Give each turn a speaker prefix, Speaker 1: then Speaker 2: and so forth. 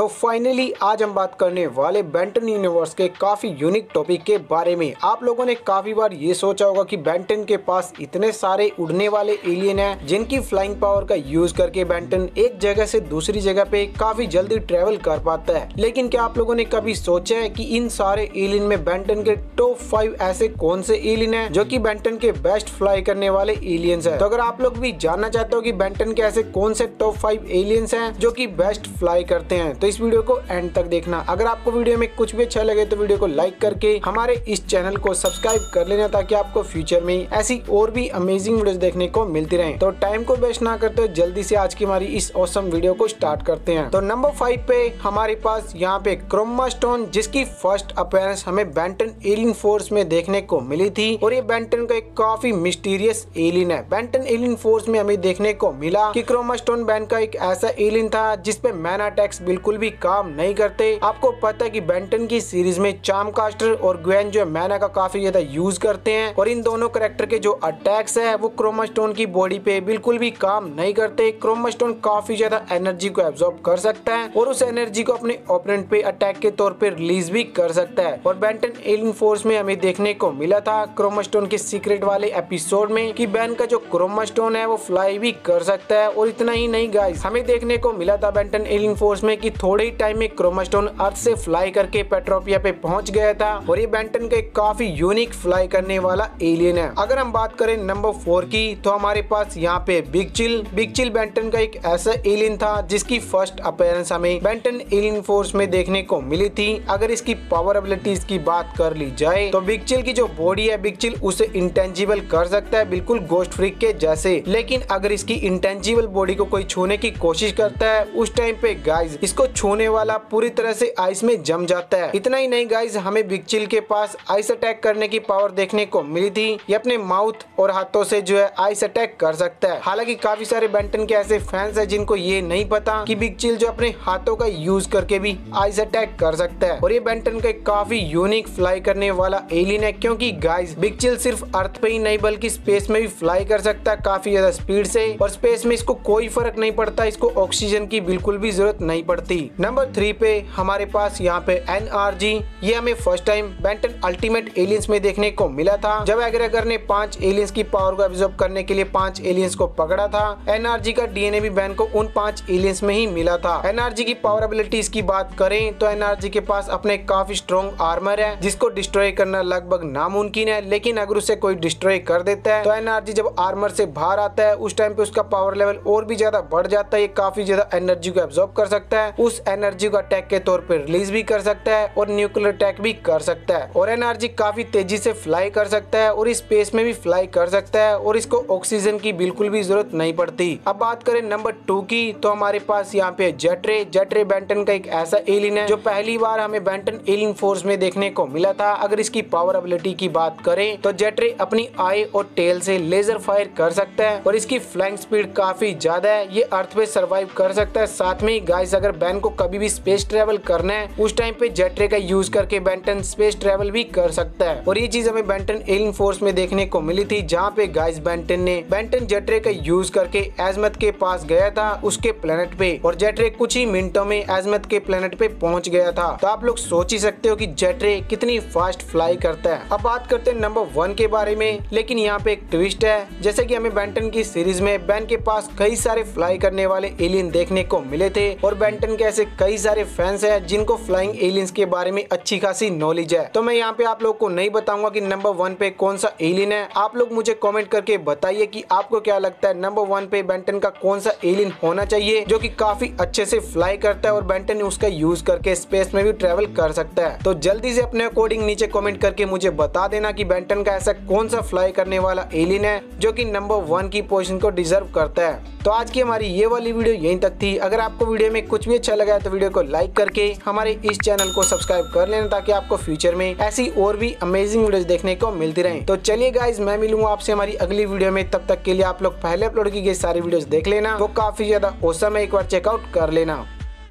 Speaker 1: तो फाइनली आज हम बात करने वाले बेंटन यूनिवर्स के काफ़ी यूनिक टॉपिक के बारे में। आप लोगों ने काफ़ी बार ये सोचा होगा कि बेंटन के पास इतने सारे उड़ने वाले एलियन हैं, जिनकी फ्लाइंग पावर का यूज़ करके बेंटन एक जगह से दूसरी जगह पे काफ़ी जल्दी ट्रेवल कर पाता है। लेकिन क्या आप लोगों ने कभी सोचा है कि इन सारे एलियन में बैंटन के टॉप फाइव ऐसे कौन से एलियन है, जो की बैंटन के बेस्ट फ्लाई करने वाले एलियंस है? तो अगर आप लोग भी जानना चाहते हो की बैंटन के ऐसे कौन से टॉप फाइव एलियंस है, जो की बेस्ट फ्लाई करते हैं तो इस वीडियो को एंड तक देखना। अगर आपको वीडियो में कुछ भी अच्छा लगे तो वीडियो को लाइक करके हमारे इस चैनल को सब्सक्राइब कर लेना, ताकि आपको फ्यूचर में ऐसी और भी अमेजिंग वीडियो देखने को मिलती रहे। तो टाइम को वेस्ट ना करते जल्दी से आज की हमारी इस औसम वीडियो को स्टार्ट करते हैं। तो नंबर फाइव पे हमारे पास यहाँ पे क्रोमा स्टोन जिसकी फ़र्स्ट अपेयरेंस हमें बैंटन एलियन फोर्स में देखने को मिली थी। और ये बैंटन का एक काफ़ी मिस्टीरियस एलियन है। बेंटन एलियन फोर्स में हमें देखने को मिला की क्रोमा स्टोन बैंड का एक ऐसा एलियन था, जिसपे मैना टैक्स बिल्कुल भी काम नहीं करते। आपको पता है कि बेंटन की सीरीज़ में चाम कास्टर और ग्वेन जो है मैना का काफ़ी ज़्यादा यूज़ करते हैं और इन दोनों करेक्टर के जो अटैक्स है, वो क्रोमास्टोन की बॉडी पे बिल्कुल भी काम नहीं करते। क्रोमास्टोन काफ़ी ज़्यादा एनर्जी को एब्जॉर्ब कर सकता है और उस एनर्जी को अपने ओपोनेंट पे अटैक के तौर पे रिलीज़ भी कर सकता है। और बेंटन एलियन फोर्स में हमें देखने को मिला था क्रोमास्टोन के सीक्रेट वाले एपिसोड में कि बैन का जो क्रोमास्टोन है, वो फ्लाई भी कर सकता है और इतना ही नहीं गाइस हमें देखने को मिला था बेंटन एलियन फोर्स में कि थोड़े ही टाइम में क्रोमास्टोन अर्थ से फ्लाई करके पेट्रोपिया पे पहुँच गया था और ये बेंटन का एक काफ़ी यूनिक फ्लाई करने वाला एलियन है। अगर हम बात करें नंबर फोर की तो हमारे पास यहाँ पे big chill big chill Ben Ten का एक ऐसा एलियन था जिसकी फ़र्स्ट अपेयरेंस हमें बेंटन एलियन फोर्स में देखने को मिली थी। अगर इसकी पावर एबिलिटीज की बात कर ली जाए तो बिग चिल की जो बॉडी है बिग चिल उसे इंटेंजिबल कर सकता है, बिल्कुल गोस्ट फ्रिक के जैसे। लेकिन अगर इसकी इंटेंजिबल बॉडी को कोई छूने की कोशिश करता है, उस टाइम पे गाइज़ इसको छूने वाला पूरी तरह से आइस में जम जाता है। इतना ही नहीं गाइज़ हमें बिग चिल के पास आइस अटैक करने की पावर देखने को मिली थी। ये अपने माउथ और हाथों से जो है आइस अटैक कर सकता है। हालाँकि काफ़ी सारे बेंटन के ऐसे फैंस है जिनको ये नहीं पता कि बिग चिल जो अपने हाथों का यूज़ करके भी आइस अटैक कर सकता है। और ये बेंटन का काफ़ी यूनिक फ्लाई करने वाला एलियन है क्योंकि गाइज़ बिग चिल सिर्फ़ अर्थ पे ही नहीं, बल्कि स्पेस में भी फ्लाई कर सकता है काफ़ी ज़्यादा स्पीड से। और स्पेस में इसको कोई फ़र्क नहीं पड़ता, इसको ऑक्सीजन की बिल्कुल भी ज़रूरत नहीं पड़ती। नंबर थ्री पे हमारे पास यहाँ पे एन ये हमें first time Ben Ten ultimate aliens में देखने को मिला था। जब एग्रेगर ने पाँच एलियंस की पावर को एब्जॉर्ब करने के लिए पाँच एलियंस को पकड़ा था एनआरजी का डीएनए भी बैन को उन पाँच एलियंस में ही मिला था। एनआरजी की पावर एबिलिटीज की बात करें तो एनआरजी के पास अपने काफ़ी स्ट्रॉन्ग आर्मर है, जिसको डिस्ट्रॉय करना लगभग नामुमकिन है, लेकिन अगर उसे कोई डिस्ट्रॉय कर देता है तो एनआरजी जब आर्मर से बाहर आता है, उस टाइम पे उसका पावर लेवल और भी ज़्यादा बढ़ जाता है, ये काफ़ी ज़्यादा एनर्जी को एब्जॉर्ब कर सकता है। उस एनर्जी को अटैक के तौर पर रिलीज़ भी कर सकता है और न्यूक्लियर अटैक भी कर सकता है। और एनर्जी काफ़ी तेज़ी से फ्लाई कर सकता है और स्पेस में भी फ्लाई कर सकता है और इसको ऑक्सीजन की बिल्कुल भी ज़रूरत नहीं पड़ती। अब बात करें नंबर टू की तो हमारे पास यहाँ पे जेट्रे जेट्रे बेंटन का एक ऐसा एलियन है जो पहली बार हमें बेंटन एलियन फोर्स में देखने को मिला था। अगर इसकी पावर एबिलिटी की बात करें तो जेट्रे अपनी आई और टेल से लेजर फायर कर सकता है और इसकी फ्लैंक स्पीड काफ़ी ज़्यादा है। ये अर्थ पे सर्वाइव कर सकता है। साथ में गाइस अगर बैन को कभी भी स्पेस ट्रेवल करना है, उस टाइम पे जेट्रे का यूज़ करके बेंटन स्पेस ट्रेवल भी कर सकता है। और ये चीज़ हमें बेंटन एलियन फोर्स में देखने को मिली थी, जहाँ पे गाइस बेंटन ने बेंटन जेट्रे का यूज़ करके एजमत के पास गया था, उसके प्लेनेट पे। और जेट्रे कुछ ही मिनटों में एजमत के प्लेनेट पे पहुँच गया था। तो आप लोग सोच ही सकते हो कि जेट्रे कितनी फास्ट फ्लाई करता है। अब बात करते हैं नंबर वन के बारे में, लेकिन यहाँ पे एक ट्विस्ट है। जैसे की हमें बेंटन की सीरीज़ में बैन के पास कई सारे फ्लाई करने वाले एलियन देखने को मिले थे, और बेंटन के ऐसे कई सारे फैंस है जिनको फ्लाइंग एलियंस के बारे में अच्छी खासी नॉलेज है। तो मैं यहाँ पे आप लोग को नहीं बताऊँगा कि नंबर वन पे कौन सा एलियन है। आप लोग मुझे कमेंट करके बताइए कि आपको क्या लगता है नंबर वन पे बेंटन का कौन सा एलियन होना चाहिए, जो कि काफ़ी अच्छे से फ्लाई करता है और बेंटन उसका यूज़ करके स्पेस में भी ट्रेवल कर सकता है। तो जल्दी से अपने अकॉर्डिंग नीचे कॉमेंट करके मुझे बता देना की बेंटन का ऐसा कौन सा फ्लाई करने वाला एलियन है, जो की नंबर वन की पोजिशन को डिजर्व करता है। तो आज की हमारी ये वाली वीडियो यहीं तक थी। अगर आपको वीडियो में कुछ भी अच्छा लगा है तो वीडियो को लाइक करके हमारे इस चैनल को सब्सक्राइब कर लेना ताकि आपको फ्यूचर में ऐसी और भी अमेजिंग वीडियो देखने को मिलती रहे। तो चलिए गाइज़ मैं मिलूँगा आपसे हमारी अगली वीडियो में। तब तक के लिए आप लोग पहले अपलोड की गई सारी वीडियो देख लेना। वो काफ़ी ज़्यादा औसम है, एक बार चेकआउट कर लेना।